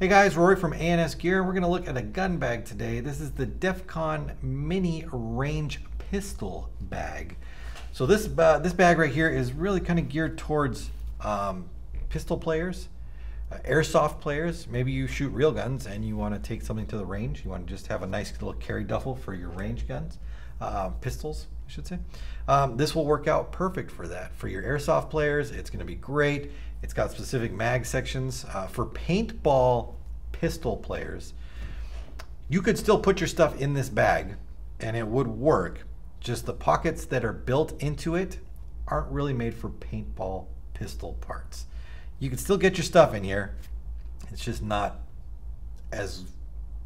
Hey guys, Rory from ANS Gear. We're going to look at a gun bag today. This is the Defcon Mini Range Pistol Bag. So this uh, this bag right here is really kind of geared towards um, pistol players, uh, airsoft players. Maybe you shoot real guns and you want to take something to the range. You want to just have a nice little carry duffel for your range guns, uh, pistols, I should say. Um, this will work out perfect for that. For your airsoft players, it's going to be great. It's got specific mag sections. Uh, for paintball pistol players, you could still put your stuff in this bag and it would work. Just the pockets that are built into it aren't really made for paintball pistol parts. You can still get your stuff in here. It's just not as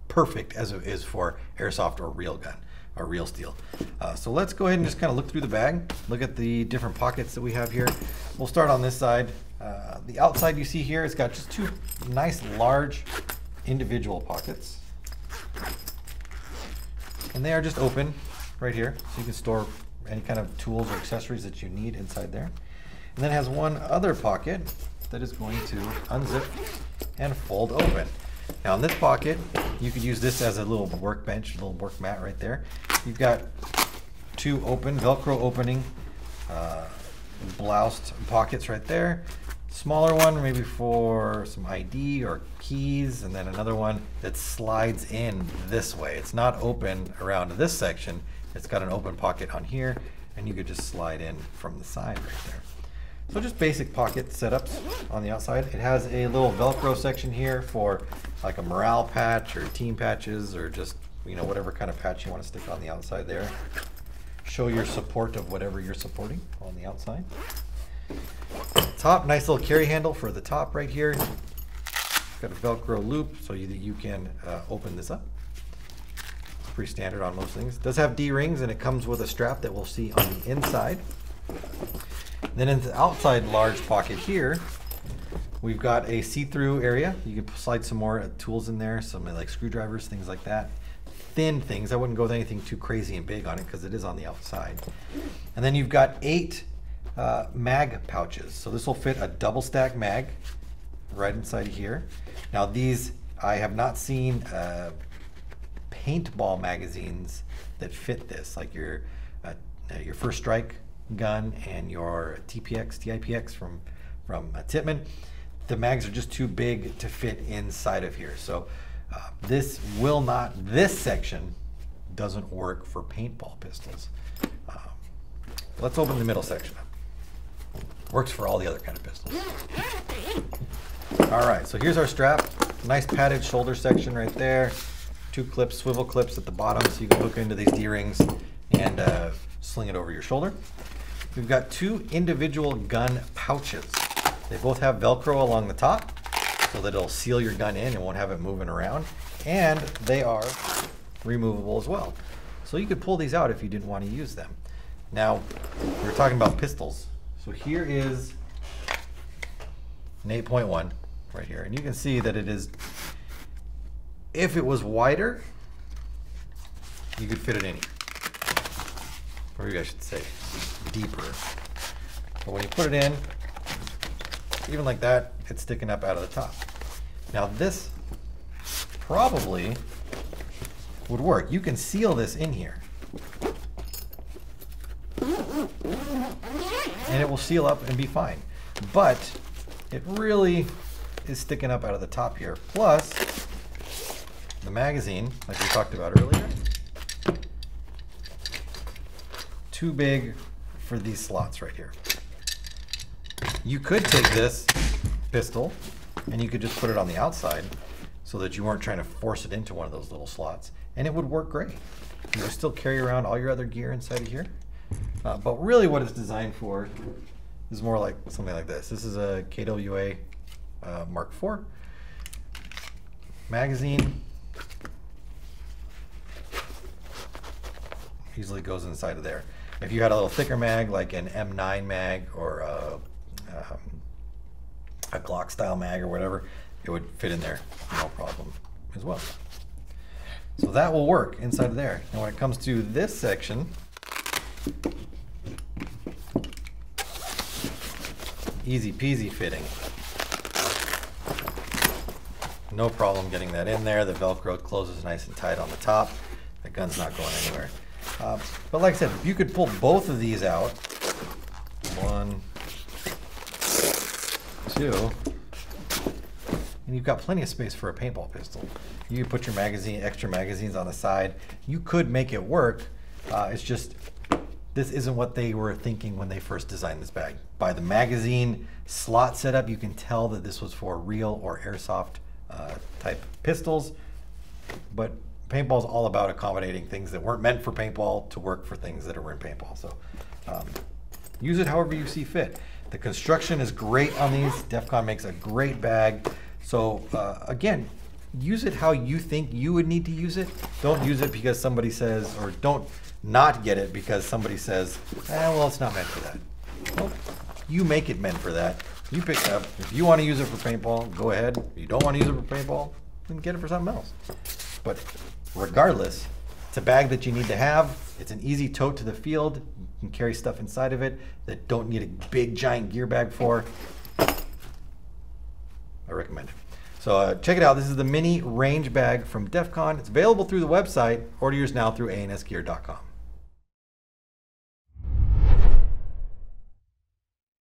perfect as it is for airsoft or real gun or real steel. Uh, so let's go ahead and just kind of look through the bag, look at the different pockets that we have here. We'll start on this side. Uh, the outside you see here, it's got just two nice large individual pockets. And they are just open right here, so you can store any kind of tools or accessories that you need inside there. And then it has one other pocket that is going to unzip and fold open. Now in this pocket, you could use this as a little workbench, a little work mat right there. You've got two open, Velcro opening, uh, bloused pockets right there. Smaller one maybe for some ID or keys, and then another one that slides in this way. It's not open around this section. It's got an open pocket on here, and you could just slide in from the side right there. So just basic pocket setups on the outside. It has a little Velcro section here for like a morale patch or team patches or just, you know, whatever kind of patch you want to stick on the outside there. Show your support of whatever you're supporting on the outside. Top, nice little carry handle for the top right here. Got a Velcro loop so you, that you can uh, open this up. Pretty standard on most things. Does have D-rings and it comes with a strap that we'll see on the inside. Then in the outside large pocket here, we've got a see-through area. You can slide some more tools in there, some like screwdrivers, things like that. Thin things. I wouldn't go with anything too crazy and big on it because it is on the outside. And then you've got eight uh, mag pouches. So this will fit a double stack mag right inside here. Now these, I have not seen uh, paintball magazines that fit this, like your uh, your first strike gun and your TPX, TIPX from from uh, Tippmann. The mags are just too big to fit inside of here. So uh, this will not, this section doesn't work for paintball pistols. Um, let's open the middle section up. Works for all the other kind of pistols. All right, so here's our strap. Nice padded shoulder section right there. Two clips, swivel clips at the bottom so you can hook into these D-rings and uh, sling it over your shoulder. We've got two individual gun pouches. They both have Velcro along the top so that it'll seal your gun in and won't have it moving around. And they are removable as well. So you could pull these out if you didn't want to use them. Now, we are talking about pistols. So here is an 8.1 right here. And you can see that it is, if it was wider, you could fit it in Or maybe I should say deeper. But when you put it in, even like that, it's sticking up out of the top. Now this probably would work. You can seal this in here. and it will seal up and be fine. But it really is sticking up out of the top here. Plus, the magazine, like we talked about earlier, too big for these slots right here. You could take this pistol and you could just put it on the outside so that you weren't trying to force it into one of those little slots and it would work great. You would still carry around all your other gear inside of here. Uh, but really what it's designed for is more like something like this. This is a KWA uh, Mark IV magazine. Easily goes inside of there. If you had a little thicker mag, like an M9 mag or a, um, a Glock style mag or whatever, it would fit in there, no problem as well. So that will work inside of there. And when it comes to this section, Easy peasy fitting. No problem getting that in there. The Velcro closes nice and tight on the top. The gun's not going anywhere. Uh, but like I said, you could pull both of these out. One, two, and you've got plenty of space for a paintball pistol. You could put your magazine, extra magazines on the side. You could make it work. Uh, it's just this isn't what they were thinking when they first designed this bag. By the magazine slot setup, you can tell that this was for real or airsoft uh, type pistols. But paintball is all about accommodating things that weren't meant for paintball to work for things that are in paintball. So um, use it however you see fit. The construction is great on these. Defcon makes a great bag. So uh, again, use it how you think you would need to use it. Don't use it because somebody says, or don't not get it because somebody says, eh, well, it's not meant for that. Well, you make it meant for that. You pick it up. If you want to use it for paintball, go ahead. If you don't want to use it for paintball, then get it for something else. But regardless, it's a bag that you need to have. It's an easy tote to the field. You can carry stuff inside of it that don't need a big giant gear bag for. I recommend it. So uh, check it out. This is the mini range bag from Defcon. It's available through the website. Order yours now through ansgear.com.